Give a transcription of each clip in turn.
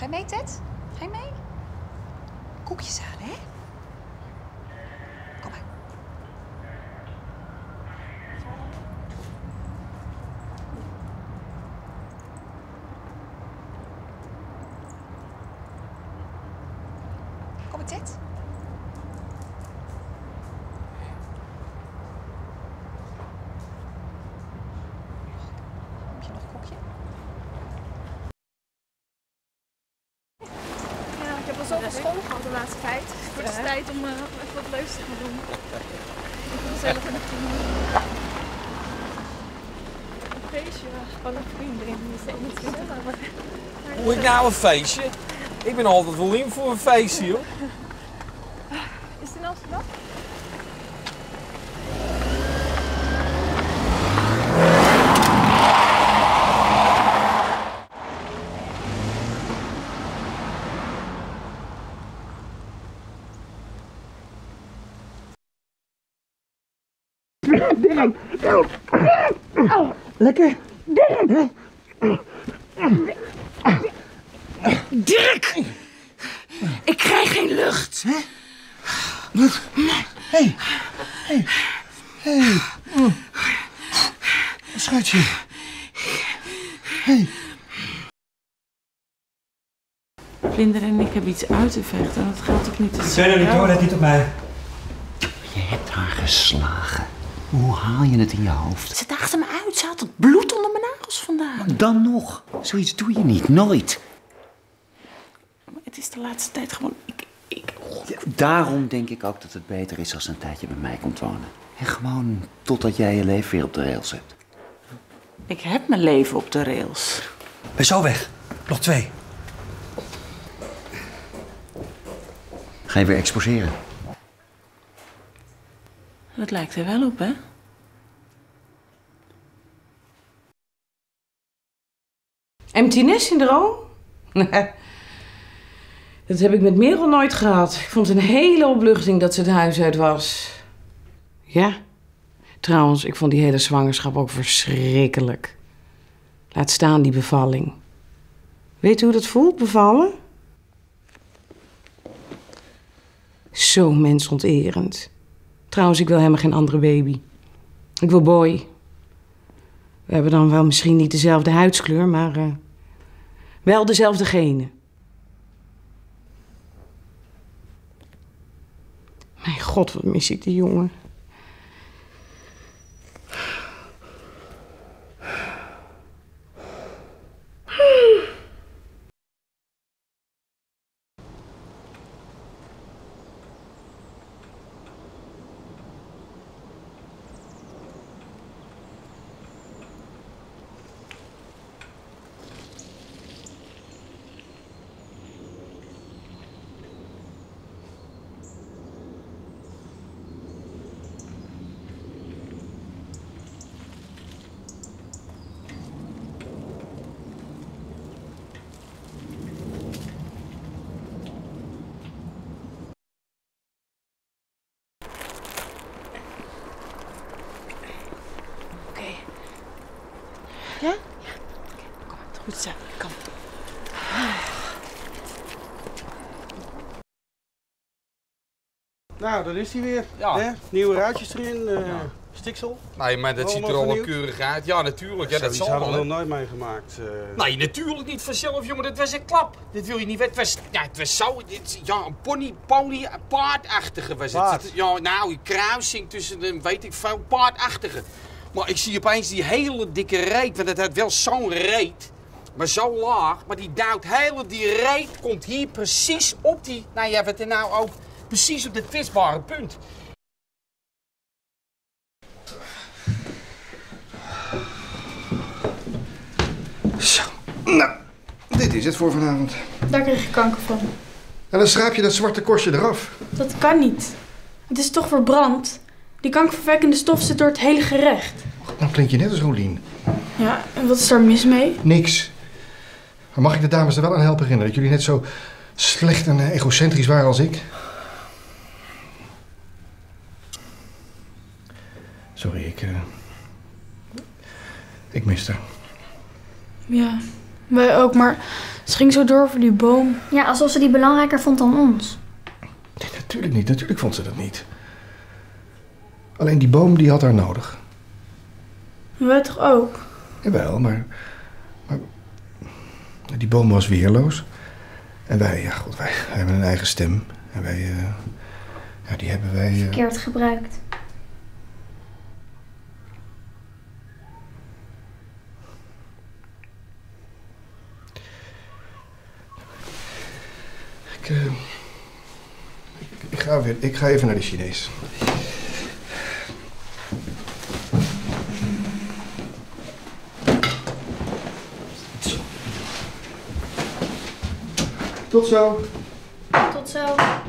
Ga je mee, Ted? Ga je mee? Koekjes halen, hè? Kom maar. Kom maar, Ted. Heb je nog een koekje? Ja, ik heb al zoveel school gehad de laatste tijd. Het wordt tijd om eh, even wat leuks te gaan doen. Even gezellig. Een feestje, gewoon een vrienden in de 27. Maar- Hoe ik nou een feestje? Ik ben altijd wel in voor een feestje, joh. Is het in Amsterdam? Lekker. Dirk! Ik krijg geen lucht. Hé. Hé. Hé. Hé. Schatje. Hé. Vlinder en ik hebben iets uit te vechten en dat gaat ook niet te Ik weet het niet hoor, let niet op mij. Je hebt haar geslagen. Hoe haal je het in je hoofd? Ze daagde me uit. Ze had het bloed onder mijn nagels vandaan. Dan nog. Zoiets doe je niet. Nooit. Het is de laatste tijd gewoon... Ik, ik, Daarom denk ik ook dat het beter is als ze een tijdje bij mij komt wonen. En gewoon totdat jij je leven weer op de rails hebt. ik heb mijn leven op de rails. Ben zo weg. Nog twee. Ga je weer exposeren? Dat lijkt er wel op, hè? Empty nest syndroom? dat heb ik met Merel nooit gehad. Ik vond een hele opluchting dat ze het huis uit was. Ja. Trouwens, ik vond die hele zwangerschap ook verschrikkelijk. Laat staan die bevalling. Weet u hoe dat voelt, bevallen? Zo mensonterend. Trouwens, ik wil helemaal geen andere baby. Ik wil boy. We hebben dan wel misschien niet dezelfde huidskleur, maar eh, wel dezelfde genen. Mijn god, wat mis ik die jongen. Nou, dat is hij weer. Ja. Hè? Nieuwe ruitjes erin, eh, stiksel. Nee, maar dat ziet er al wel keurig uit. Ja, natuurlijk. Ja, dat zal wel. nog hè. nooit meegemaakt. eh. Nee, natuurlijk niet vanzelf, jongen. Dat was een klap. Dat wil je niet weten. Het was, ja, het was zo... dit- ja, een pony, pony, paardachtige was het. Paard. Het- Ja, nou, een kruising tussen een, weet ik veel, paardachtige. Maar ik zie opeens die hele dikke reet. Want het had wel zo'n reet. Maar zo laag. Maar die duwt hele... Die reet komt hier precies op die... Nou ja, wat er nou ook... Precies op het kwetsbare punt. Zo, nou, dit is het voor vanavond. Daar kreeg ik kanker van. En dan schraap je dat zwarte korstje eraf. Dat kan niet. Het is toch verbrand? Die kankerverwekkende stof zit door het hele gerecht. Dan klink je net als Rolien. Ja, en wat is daar mis mee? Niks. Maar mag ik de dames er wel aan helpen herinneren dat jullie net zo slecht en eh, egocentrisch waren als ik? Sorry, ik... eh, ik miste haar. Ja, Wij ook, maar ze ging zo door voor die boom. Ja, alsof ze die belangrijker vond dan ons. Nee, natuurlijk niet. Natuurlijk vond ze dat niet. Alleen die boom die had haar nodig. Wij toch ook? Jawel, maar, maar die boom was weerloos. En wij, ja god, wij, wij hebben een eigen stem. En wij, eh, ja, die hebben wij... eh, Verkeerd gebruikt. ik, eh, ik, ik ga weer, ik ga even naar de Chinees. Tot zo. Tot zo.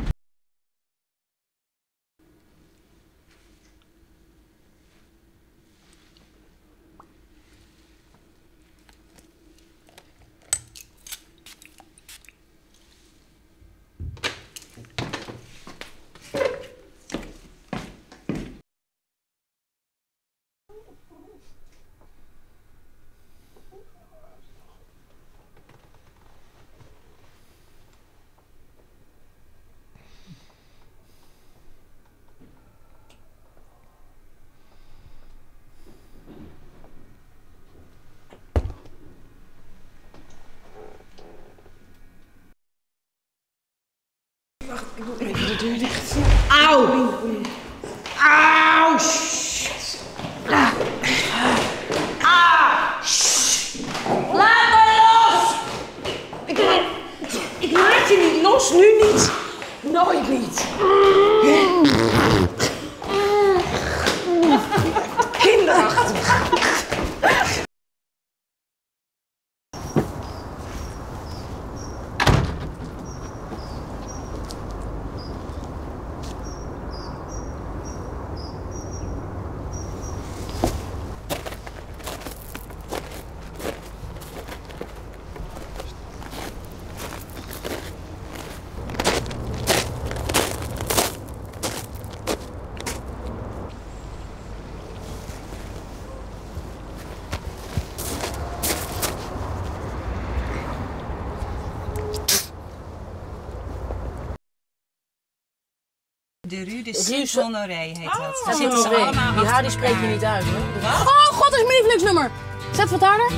De Rue de Saint-Honoré heet dat. Dat zitten ze allemaal Die haar die spreek je niet uit, hè? Oh god, dat is mijn lievelingsnummer. Zet wat harder.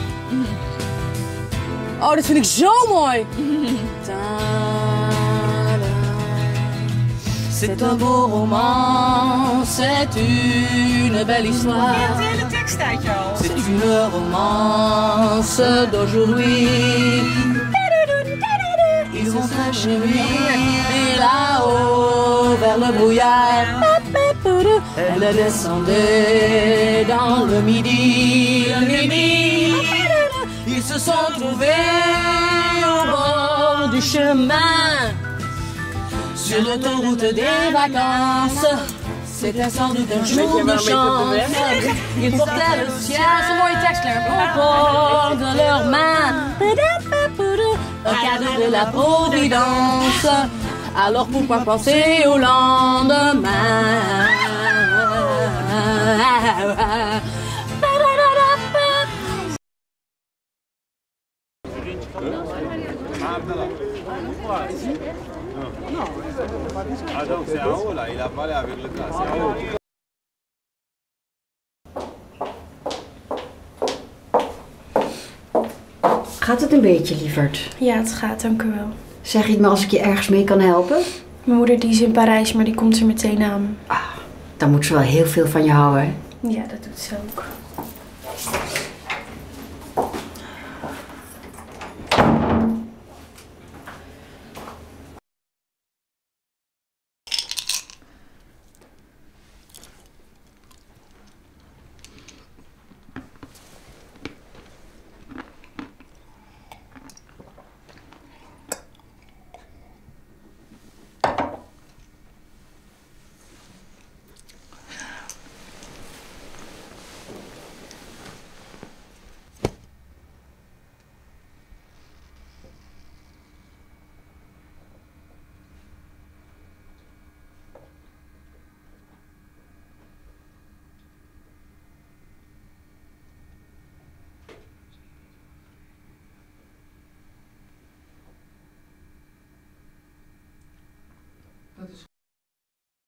Oh, dat vind ik zo mooi. C'est un beau roman, c'est une belle histoire. Je hebt de hele tekst uit je hoofd. C'est une romance d'aujourd'hui. Ils vont chez lui, et là-haut, vers le brouillard. Elle descendait dans le midi, le midi. Ils se sont trouvés au bord du chemin. Sur l'autoroute des vacances, c'était sans doute un jour de chance. Ils portaient le ciel een mooie tekst, Claire. au bord de leurs mains. Cadeau de la Providence. Alors pourquoi penser au lendemain? Ah donc c'est en haut là, il a parlé avec le gars, c'est en haut. Gaat het een beetje, lieverd? Ja, het gaat, dank u wel. Zeg het me als ik je ergens mee kan helpen? Mijn moeder die is in Parijs, maar die komt er meteen aan. Dan moet ze wel heel veel van je houden, hè? Ja, dat doet ze ook.